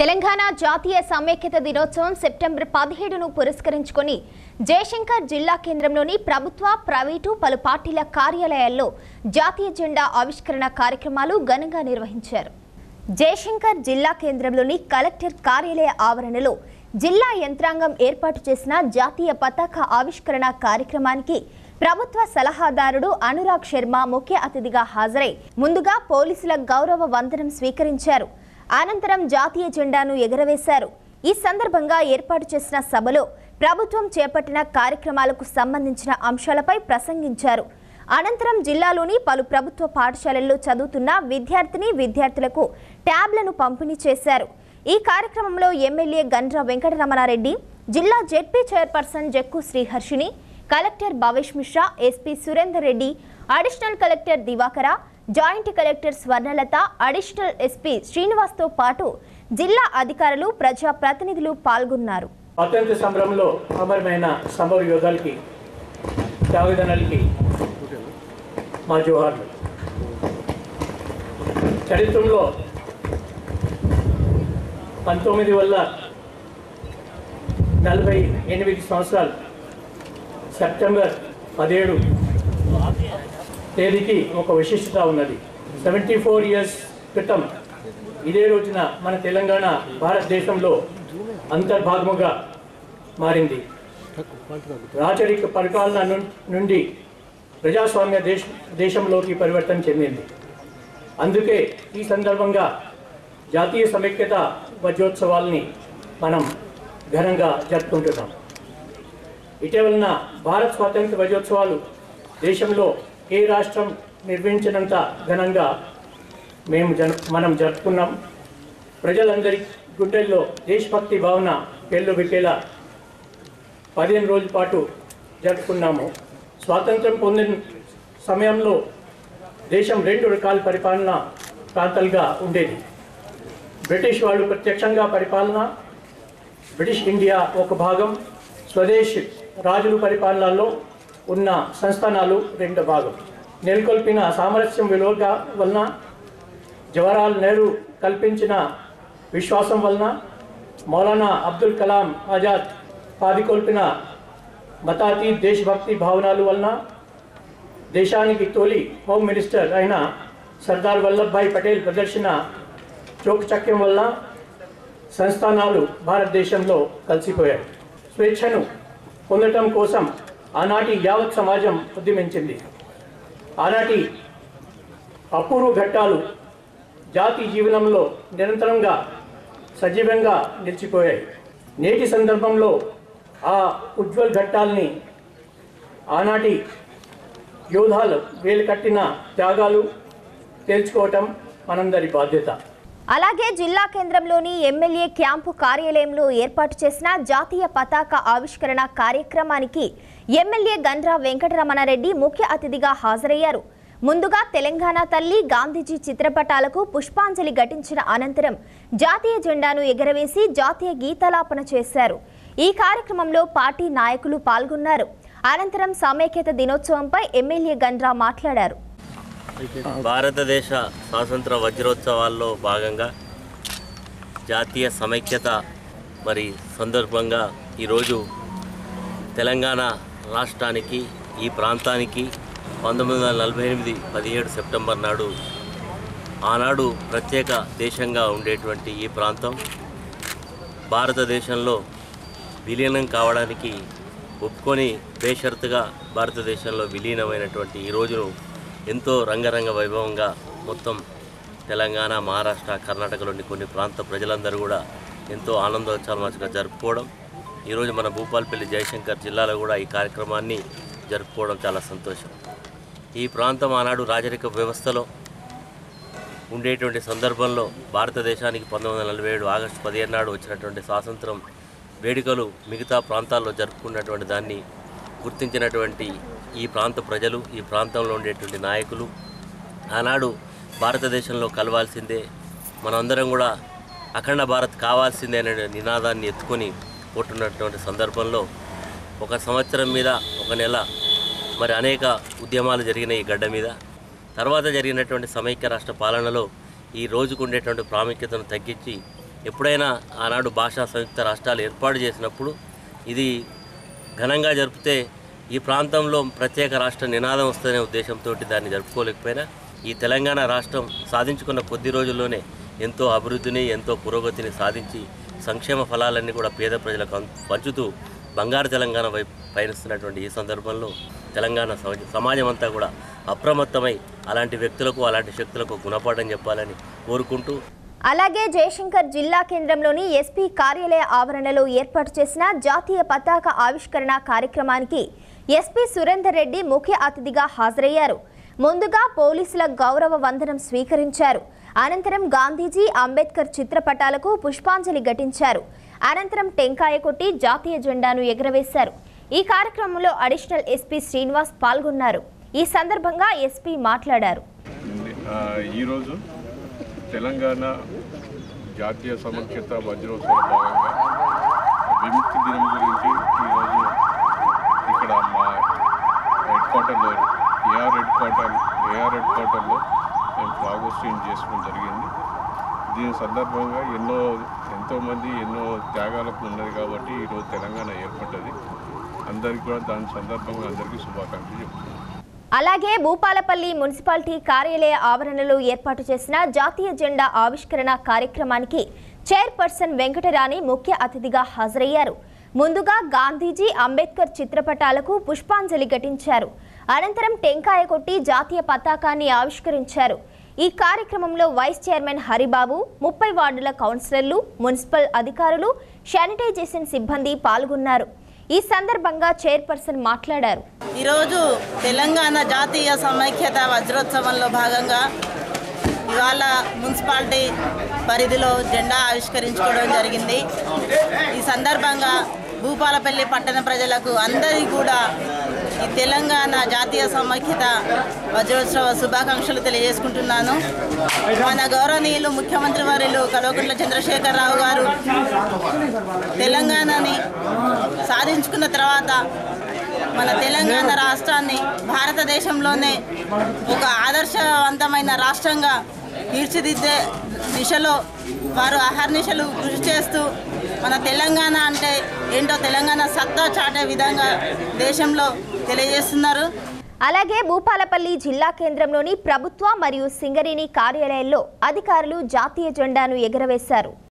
తెలంగాణ జాతీయ సమైక్యత దినోత్సవం సెప్టెంబర్ పదిహేడును పురస్కరించుకొని జయశంకర్ జిల్లా కేంద్రంలోని ప్రభుత్వ ప్రైవేటు పలు పార్టీల కార్యాలయాల్లో జాతీయ జెండా ఆవిష్కరణ కార్యక్రమాలు ఘనంగా నిర్వహించారు. జయశంకర్ జిల్లా కేంద్రంలోని కలెక్టర్ కార్యాలయ ఆవరణలో జిల్లా యంత్రాంగం ఏర్పాటు చేసిన జాతీయ పతాక ఆవిష్కరణ కార్యక్రమానికి ప్రభుత్వ సలహాదారుడు అనురాగ్ శర్మ ముఖ్య అతిథిగా హాజరై ముందుగా పోలీసుల గౌరవ వందనం స్వీకరించారు. అనంతరం జాతీయ జెండాను ఎగరవేశారు. ఈ సందర్భంగా ఏర్పాటు చేసిన సభలో ప్రభుత్వం చేపట్టిన కార్యక్రమాలకు సంబంధించిన అంశాలపై ప్రసంగించారు. అనంతరం జిల్లాలోని పలు ప్రభుత్వ పాఠశాలల్లో చదువుతున్న విద్యార్థిని విద్యార్థులకు ట్యాబ్లను పంపిణీ చేశారు. ఈ కార్యక్రమంలో ఎమ్మెల్యే గండ్ర వెంకటరమణారెడ్డి జిల్లా ZP chairperson Jakku Sriharshini collector Bhavesh Mishra SP Surender Reddy additional collector Divakara joint collector Swarnalatha additional SP శ్రీనివాస్తో పాటు జిల్లా అధికారులు ప్రజా ప్రతినిధులు పాల్గొన్నారు. స్వాతంత్ర సంబరంలో అమరమైన సంభవ యోధాలకి త్యాగదనులకి మా జోహార్లు. చరిత్రలో పంతొమ్మిది వల్ల నలభై ఎనిమిది సంవత్సరాలు సెప్టెంబర్ పదిహేడు తేదీకి ఒక విశిష్టత ఉన్నది. సెవెంటీ ఫోర్ ఇయర్స్ క్రితం ఇదే రోజున మన తెలంగాణ భారతదేశంలో అంతర్భాగముగా మారింది. రాచరిక పరిపాలన ను- నుండి ప్రజాస్వామ్య దేశ దేశంలోకి పరివర్తన చెందింది. అందుకే ఈ సందర్భంగా జాతీయ సమైక్యత వజ్రోత్సవాల్ని మనం ఘనంగా జరుపుకుంటున్నాం. ఇటీవలన భారత్ స్వాతంత్ర వజ్రోత్సవాలు దేశంలో ఏ రాష్ట్రం నిర్మించినంత ఘనంగా మేము జరు మనం జరుపుకున్నాం. ప్రజలందరి గుండెల్లో దేశభక్తి భావన పేర్లు పెట్టేలా పదిహేను రోజుల పాటు జరుపుకున్నాము. స్వాతంత్రం పొందిన సమయంలో దేశం రెండు రకాల పరిపాలన ప్రాంతాలుగా ఉండేది. బ్రిటిష్ వాళ్ళు ప్రత్యక్షంగా పరిపాలన బ్రిటిష్ ఇండియా ఒక భాగం స్వదేశ్ రాజుల పరిపాలనలో ఉన్న సంస్థానాలు రెండు భాగం. నెలకొల్పిన సామరస్యం విలువగా వలన జవహర్లాల్ నెహ్రూ కల్పించిన విశ్వాసం వలన మౌలానా అబ్దుల్ కలాం ఆజాద్ పాదికొల్పిన మతాతీత్ దేశభక్తి భావనలు వలన దేశానికి తొలి హోమ్ మినిస్టర్ అయిన సర్దార్ వల్లభాయ్ పటేల్ ప్రదర్శన చోకచక్యం వల్ల సంస్థానాలు భారతదేశంలో కలిసిపోయాయి. స్వేచ్ఛను పొందటం కోసం ఆనాటి యావత్ సమాజం ఉద్యమించింది. ఆనాటి అపూర్వ ఘట్టాలు జాతి జీవనంలో నిరంతరంగా సజీవంగా నిలిచిపోయాయి. నేటి సందర్భంలో ఆ ఉజ్వల్ ఘట్టాల్ని ఆనాటి యోధాలు వేలు కట్టిన త్యాగాలు తేల్చుకోవటం మనందరి బాధ్యత. అలాగే జిల్లా కేంద్రంలోని ఎమ్మెల్యే క్యాంపు కార్యాలయంలో ఏర్పాటు చేసిన జాతీయ పతాక ఆవిష్కరణ కార్యక్రమానికి ఎమ్మెల్యే గండ్రా వెంకటరమణారెడ్డి ముఖ్య అతిథిగా హాజరయ్యారు. ముందుగా తెలంగాణ తల్లి గాంధీజీ చిత్రపటాలకు పుష్పాంజలి ఘటించిన అనంతరం జాతీయ జెండాను ఎగరవేసి జాతీయ గీతాలాపన చేశారు. ఈ కార్యక్రమంలో పార్టీ నాయకులు పాల్గొన్నారు. అనంతరం సమైక్యత దినోత్సవంపై ఎమ్మెల్యే గండ్రా మాట్లాడారు. భారతదేశ స్వాతంత్ర వజ్రోత్సవాల్లో భాగంగా జాతీయ సమైక్యత మరి సందర్భంగా ఈరోజు తెలంగాణ రాష్ట్రానికి ఈ ప్రాంతానికి పంతొమ్మిది వందల నలభై ఎనిమిది పదిహేడు సెప్టెంబర్ నాడు ఆనాడు ప్రత్యేక దేశంగా ఉండేటువంటి ఈ ప్రాంతం భారతదేశంలో విలీనం కావడానికి ఒప్పుకొని బేషరతుగా భారతదేశంలో విలీనమైనటువంటి ఈ రోజును ఎంతో రంగరంగ వైభవంగా మొత్తం తెలంగాణ మహారాష్ట్ర కర్ణాటకలోని కొన్ని ప్రాంత ప్రజలందరూ కూడా ఎంతో ఆనందోత్సవంగా జరుపుకోవడం. ఈరోజు మన భూపాలపల్లి జయశంకర్ జిల్లాలో కూడా ఈ కార్యక్రమాన్ని జరుపుకోవడం చాలా సంతోషం. ఈ ప్రాంతం ఆనాడు రాజరిక వ్యవస్థలో ఉండేటువంటి సందర్భంలో భారతదేశానికి పంతొమ్మిది వందల నలభై ఏడు ఆగస్టు పదిహేను నాడు వచ్చినటువంటి స్వాతంత్రం వేడుకలు మిగతా ప్రాంతాల్లో జరుపుకున్నటువంటి దాన్ని గుర్తించినటువంటి ఈ ప్రాంత ప్రజలు ఈ ప్రాంతంలో ఉండేటువంటి నాయకులు ఆనాడు భారతదేశంలో కలవాల్సిందే. మనందరం కూడా అఖండ భారత్ కావాల్సిందే అనే నినాదాన్ని ఎత్తుకొని కొట్టున్నటువంటి సందర్భంలో ఒక సంవత్సరం మీద ఒక నెల మరి అనేక ఉద్యమాలు జరిగిన ఈ గడ్డ మీద. తర్వాత జరిగినటువంటి సమైక్య రాష్ట్ర పాలనలో ఈ రోజుకు ఉండేటువంటి ప్రాముఖ్యతను తగ్గించి ఎప్పుడైనా ఆనాడు భాషా సంయుక్త రాష్ట్రాలు ఏర్పాటు చేసినప్పుడు ఇది ఘనంగా జరిపితే ఈ ప్రాంతంలో ప్రత్యేక రాష్ట్ర నినాదం వస్తుందనే ఉద్దేశంతో దాన్ని జరుపుకోలేకపోయినా ఈ తెలంగాణ రాష్ట్రం సాధించుకున్న కొద్ది రోజుల్లోనే ఎంతో అభివృద్ధిని ఎంతో పురోగతిని సాధించి సంక్షేమ ఫలాలన్నీ కూడా పేద ప్రజలకు పంచుతూ బంగారు తెలంగాణ వైపు పయనిస్తున్నటువంటి ఈ సందర్భంలో తెలంగాణ సమాజం అంతా కూడా అప్రమత్తమై అలాంటి వ్యక్తులకు అలాంటి శక్తులకు గుణపాఠం చెప్పాలని కోరుకుంటూ అలాగే జయశంకర్ జిల్లా కేంద్రంలోని ఎస్పీ కార్యాలయ ఆవరణలో ఏర్పాటు చేసిన జాతీయ పతాక ఆవిష్కరణ కార్యక్రమానికి ఎస్పీ సురేందర్ రెడ్డి ముఖ్య అతిథిగా హాజరయ్యారు. ముందుగా పోలీసుల గౌరవ వందనం స్వీకరించారు. అనంతరం గాంధీజీ అంబేద్కర్ చిత్రపటాలకు పుష్పాంజలి ఘటించారు. అనంతరం టెంకాయ కొట్టి జాతీయ జెండాను ఎగురవేశారు. ఈ కార్యక్రమంలో అడిషనల్ ఎస్పీ శ్రీనివాస్ పాల్గొన్నారు. ఈ సందర్భంగా ఎస్పీ మాట్లాడారు. ఈరోజు తెలంగాణ జాతీయ సమైక్యత వజ్రోత్సవం భాగంగా విముక్తి దినం గురించి ఈరోజు ఇక్కడ మా హెడ్ క్వార్టర్లో AR head quarter AR head క్వార్టర్లో మేము ఫ్లాగ్ హోస్టింగ్ చేసుకోవడం జరిగింది. దీని సందర్భంగా ఎన్నో ఎంతోమంది ఎన్నో త్యాగాలకు ఉన్నది కాబట్టి ఈరోజు తెలంగాణ ఏర్పడ్డది. అందరికీ కూడా దాని సందర్భంగా అందరికీ శుభాకాంక్షలు చెప్తున్నాను అలాగే భూపాలపల్లి మున్సిపాలిటీ కార్యాలయ ఆవరణలో ఏర్పాటు చేసిన జాతీయ జెండా ఆవిష్కరణ కార్యక్రమానికి చైర్పర్సన్ వెంకటరాణి ముఖ్య అతిథిగా హాజరయ్యారు. ముందుగా గాంధీజీ అంబేద్కర్ చిత్రపటాలకు పుష్పాంజలి ఘటించారు. అనంతరం టెంకాయ కొట్టి జాతీయ పతాకాన్ని ఆవిష్కరించారు. ఈ కార్యక్రమంలో వైస్ చైర్మన్ హరిబాబు ముప్పై వార్డుల కౌన్సిలర్లు మున్సిపల్ అధికారులు శానిటైజేషన్ సిబ్బంది పాల్గొన్నారు. ఈ సందర్భంగా చైర్పర్సన్ మాట్లాడారు. ఈరోజు తెలంగాణ జాతీయ సమైక్యత వజ్రోత్సవంలో భాగంగా ఇవాళ మున్సిపాలిటీ పరిధిలో జెండా ఆవిష్కరించుకోవడం జరిగింది. ఈ సందర్భంగా భూపాలపల్లి పట్టణ ప్రజలకు అందరికీ కూడా ఈ తెలంగాణ జాతీయ సమైక్యత వజ్రోత్సవ శుభాకాంక్షలు తెలియజేసుకుంటున్నాను. మన గౌరవనీయులు ముఖ్యమంత్రి వారిలు కల్వకుంట్ల చంద్రశేఖరరావు గారు తెలంగాణని సాధించుకున్న తర్వాత మన తెలంగాణ రాష్ట్రాన్ని భారతదేశంలోనే ఒక ఆదర్శవంతమైన రాష్ట్రంగా తీర్చిదిద్దే దిశలో వారు అహర్నిశలు కృషి చేస్తూ మన తెలంగాణ అంటే ఏంటో తెలంగాణ సత్తా చాటే విధంగా దేశంలో తెలియజేస్తున్నారు. అలాగే భూపాలపల్లి జిల్లా కేంద్రంలోని ప్రభుత్వ మరియు సింగరేణి కార్యాలయాల్లో అధికారులు జాతీయ జెండాను ఎగురవేశారు.